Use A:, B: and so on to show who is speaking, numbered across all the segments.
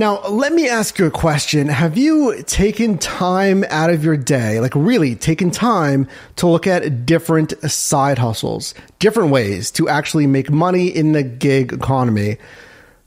A: Now, let me ask you a question. Have you taken time out of your day, like really taken time to look at different side hustles, different ways to actually make money in the gig economy?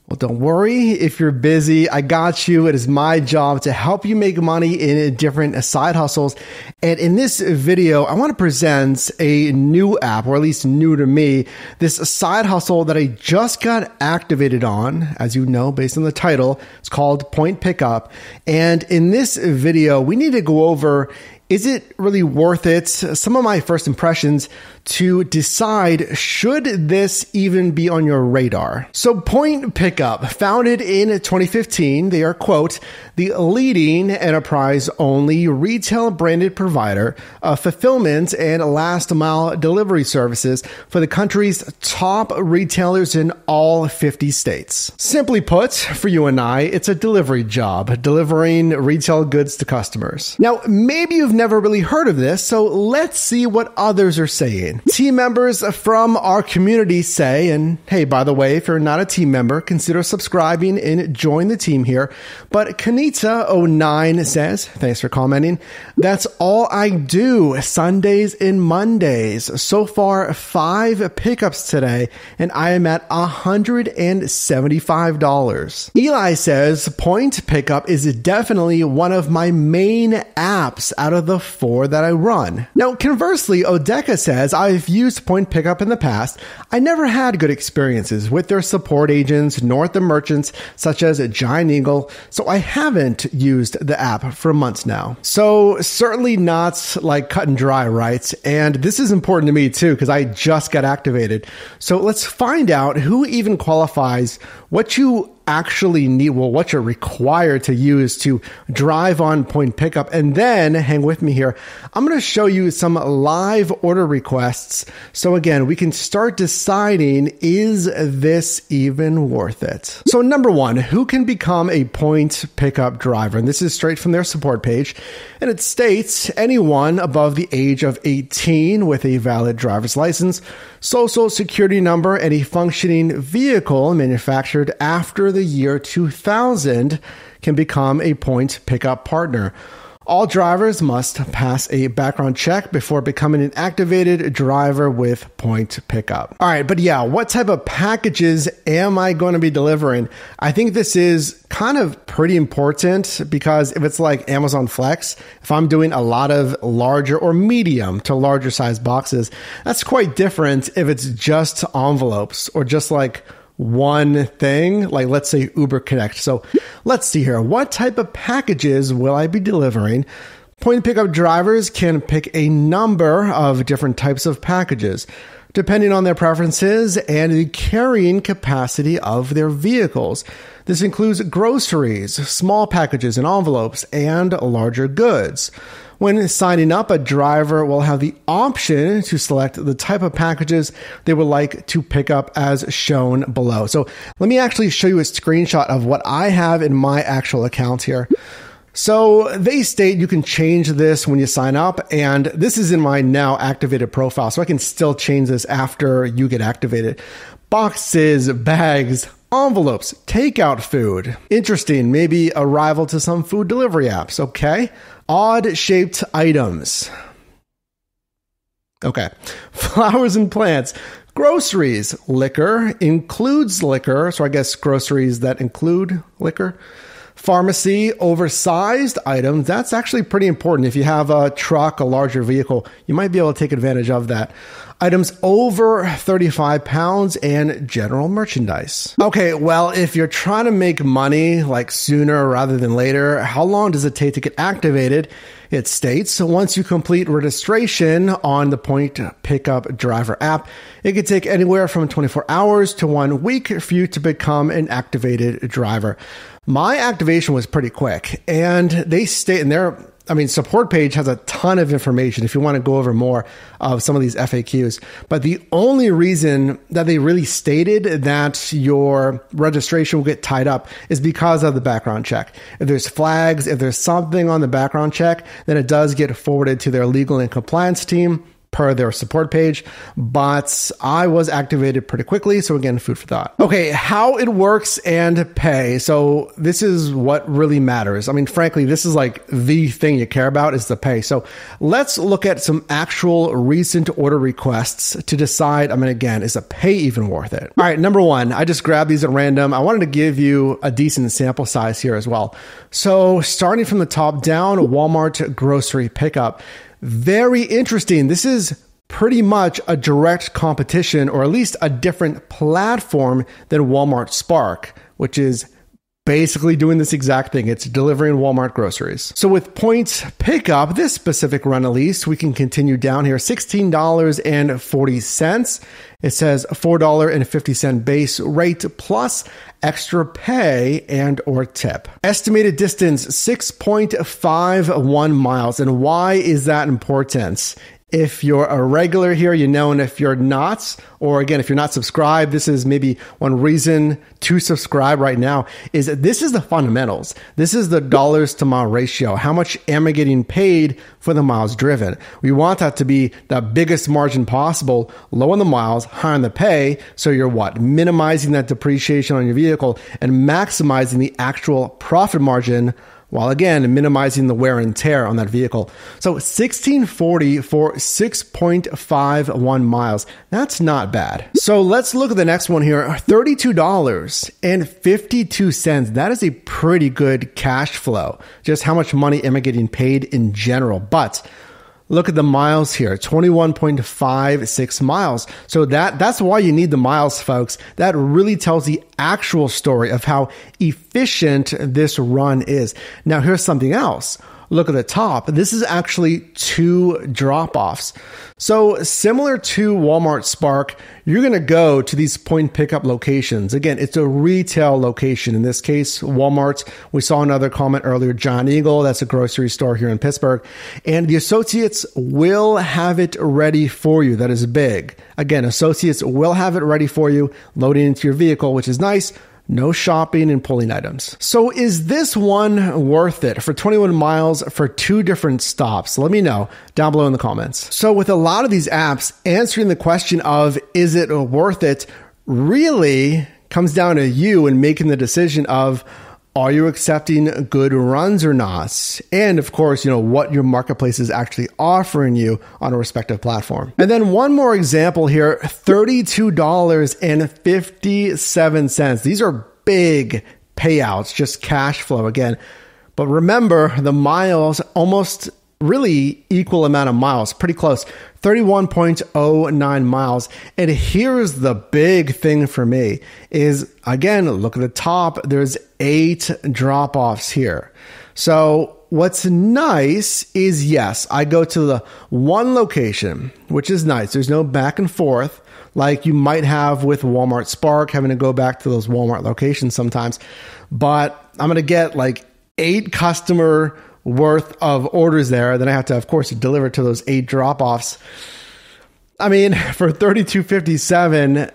A: Well, don't worry if you're busy. I got you. It is my job to help you make money in different side hustles. And in this video, I want to present a new app, or at least new to me, this side hustle that I just got activated on. As you know, based on the title, it's called Point Pickup. And in this video, we need to go over is it really worth it? Some of my first impressions to decide should this even be on your radar. So Point Pickup, founded in 2015, they are quote, the leading enterprise only retail branded provider of fulfillment and last mile delivery services for the country's top retailers in all 50 states. Simply put, for you and I, it's a delivery job, delivering retail goods to customers. Now, maybe you've never really heard of this, so let's see what others are saying. Team members from our community say, and hey, by the way, if you're not a team member, consider subscribing and join the team here. But Kanita09 says, thanks for commenting. That's all I do Sundays and Mondays. So far, five pickups today, and I am at $175. Eli says, Point Pickup is definitely one of my main apps out of the four that I run. Now, conversely, Odeka says, I've used Point Pickup in the past. I never had good experiences with their support agents nor the merchants such as Giant Eagle, so I haven't used the app for months now. So, certainly not like cut and dry, right? And this is important to me too, because I just got activated. So, let's find out who even qualifies, what you actually need, well, what you're required to use to drive on point pickup. And then hang with me here. I'm going to show you some live order requests. So again, we can start deciding, is this even worth it? So number one, who can become a point pickup driver? And this is straight from their support page. And it states anyone above the age of 18 with a valid driver's license, social security number, and a functioning vehicle manufactured after the year 2000 can become a point pickup partner. All drivers must pass a background check before becoming an activated driver with point pickup. All right, but yeah, what type of packages am I going to be delivering? I think this is kind of pretty important because if it's like Amazon Flex, if I'm doing a lot of larger or medium to larger size boxes, that's quite different if it's just envelopes or just like one thing, like let's say Uber Connect. So let's see here. What type of packages will I be delivering? Point pickup drivers can pick a number of different types of packages depending on their preferences and the carrying capacity of their vehicles. This includes groceries, small packages and envelopes, and larger goods. When signing up, a driver will have the option to select the type of packages they would like to pick up as shown below. So let me actually show you a screenshot of what I have in my actual account here. So they state you can change this when you sign up, and this is in my now activated profile, so I can still change this after you get activated. Boxes, bags, envelopes, takeout food. Interesting, maybe a rival to some food delivery apps. Okay. Odd shaped items. Okay. Flowers and plants. Groceries. Liquor includes liquor. So I guess groceries that include liquor. Pharmacy, oversized items. That's actually pretty important. If you have a truck, a larger vehicle, you might be able to take advantage of that. Items over 35 pounds and general merchandise. Okay, well, if you're trying to make money like sooner rather than later, how long does it take to get activated? It states once you complete registration on the Point Pickup Driver app, it could take anywhere from 24 hours to one week for you to become an activated driver. My activation was pretty quick, and they state in their I mean, support page has a ton of information if you want to go over more of some of these FAQs. But the only reason that they really stated that your registration will get tied up is because of the background check. If there's flags, if there's something on the background check, then it does get forwarded to their legal and compliance team per their support page, but I was activated pretty quickly. So again, food for thought. Okay, how it works and pay. So this is what really matters. I mean, frankly, this is like the thing you care about is the pay. So let's look at some actual recent order requests to decide. I mean, again, is the pay even worth it? All right, number one, I just grabbed these at random. I wanted to give you a decent sample size here as well. So starting from the top down, Walmart grocery pickup. Very interesting. This is pretty much a direct competition, or at least a different platform than Walmart Spark, which is basically doing this exact thing. It's delivering Walmart groceries. So with points pickup, this specific run at least, we can continue down here. $16.40. It says $4.50 base rate plus extra pay and or tip. Estimated distance 6.51 miles. And why is that important? If you're a regular here, you know, and if you're not, or again, if you're not subscribed, this is maybe one reason to subscribe right now is that this is the fundamentals. This is the dollars to mile ratio. How much am I getting paid for the miles driven? We want that to be the biggest margin possible, low on the miles, high on the pay. So you're what? Minimizing that depreciation on your vehicle and maximizing the actual profit margin while again minimizing the wear and tear on that vehicle. So 1640 for 6.51 miles. That's not bad. So let's look at the next one here. $32.52. That is a pretty good cash flow. Just how much money am I getting paid in general? But Look at the miles here, 21.56 miles. So that that's why you need the miles, folks. That really tells the actual story of how efficient this run is. Now here's something else look at the top, this is actually two drop offs. So, similar to Walmart Spark, you're going to go to these point pickup locations. Again, it's a retail location. In this case, Walmart. We saw another comment earlier, Giant Eagle. That's a grocery store here in Pittsburgh. And the associates will have it ready for you. That is big. Again, associates will have it ready for you, loading into your vehicle, which is nice no shopping and pulling items. So is this one worth it for 21 miles for two different stops? Let me know down below in the comments. So with a lot of these apps, answering the question of is it worth it really comes down to you and making the decision of are you accepting good runs or not? And of course, you know, what your marketplace is actually offering you on a respective platform. And then one more example here $32.57. These are big payouts, just cash flow again. But remember, the miles almost really equal amount of miles, pretty close. 31.09 miles. And here's the big thing for me is again, look at the top. There's eight drop offs here. So what's nice is yes, I go to the one location, which is nice. There's no back and forth like you might have with Walmart Spark, having to go back to those Walmart locations sometimes. But I'm going to get like eight customer worth of orders there. Then I have to, of course, deliver to those eight drop offs. I mean, for 3257,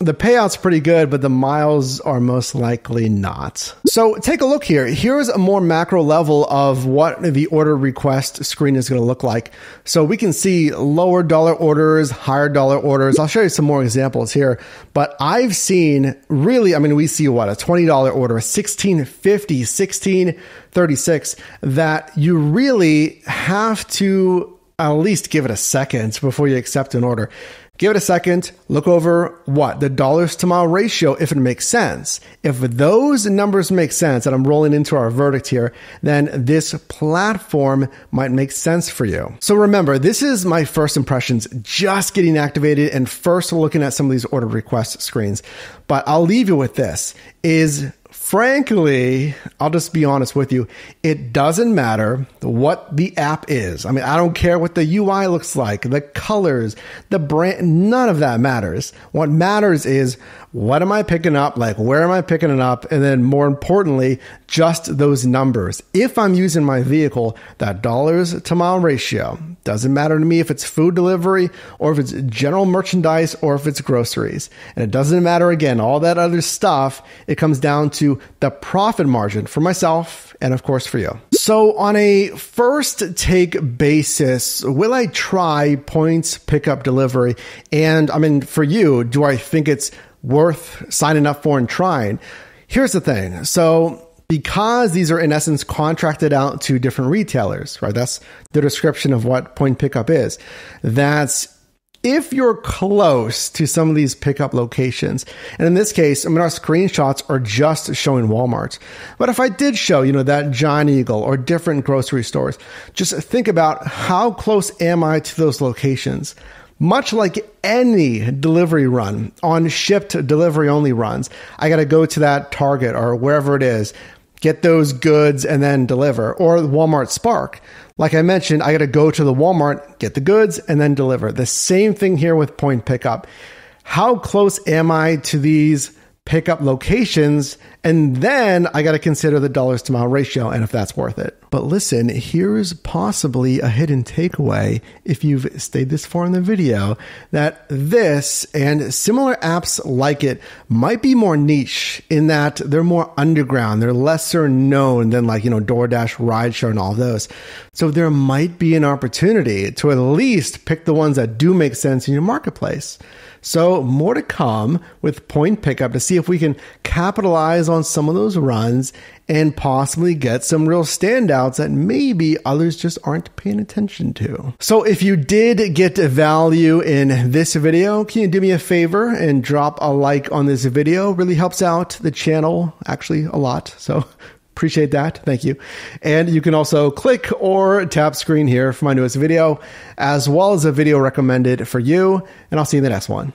A: the payout's pretty good, but the miles are most likely not. So take a look here. Here's a more macro level of what the order request screen is going to look like. So we can see lower dollar orders, higher dollar orders. I'll show you some more examples here, but I've seen really, I mean, we see what a $20 order, 1650, 1636 that you really have to at least give it a second before you accept an order. Give it a second, look over what? The dollars to mile ratio, if it makes sense. If those numbers make sense, and I'm rolling into our verdict here, then this platform might make sense for you. So remember, this is my first impressions, just getting activated and first looking at some of these order request screens. But I'll leave you with this is frankly, I'll just be honest with you, it doesn't matter what the app is. I mean, I don't care what the UI looks like, the colors, the brand, none of that matters. What matters is what am I picking up? Like, where am I picking it up? And then more importantly, just those numbers. If I'm using my vehicle, that dollars to mile ratio doesn't matter to me if it's food delivery or if it's general merchandise or if it's groceries. And it doesn't matter again, all that other stuff. It comes down to the profit margin for myself and of course for you. So, on a first take basis, will I try points pickup delivery? And I mean, for you, do I think it's worth signing up for and trying? Here's the thing. So, because these are in essence contracted out to different retailers, right? That's the description of what point pickup is. That's if you're close to some of these pickup locations, and in this case, I mean, our screenshots are just showing Walmart. But if I did show, you know, that Giant Eagle or different grocery stores, just think about how close am I to those locations? Much like any delivery run on Shipt delivery only runs, I got to go to that Target or wherever it is, get those goods and then deliver, or Walmart Spark. Like I mentioned, I got to go to the Walmart, get the goods, and then deliver. The same thing here with point pickup. How close am I to these pickup locations? And then I got to consider the dollars to mile ratio and if that's worth it. But listen, here's possibly a hidden takeaway if you've stayed this far in the video that this and similar apps like it might be more niche in that they're more underground, they're lesser known than like, you know, DoorDash, Rideshare, and all those. So there might be an opportunity to at least pick the ones that do make sense in your marketplace. So more to come with point pickup to see if we can capitalize on some of those runs and possibly get some real standouts that maybe others just aren't paying attention to. So if you did get value in this video, can you do me a favor and drop a like on this video? Really helps out the channel actually a lot. So appreciate that. Thank you. And you can also click or tap screen here for my newest video, as well as a video recommended for you. And I'll see you in the next one.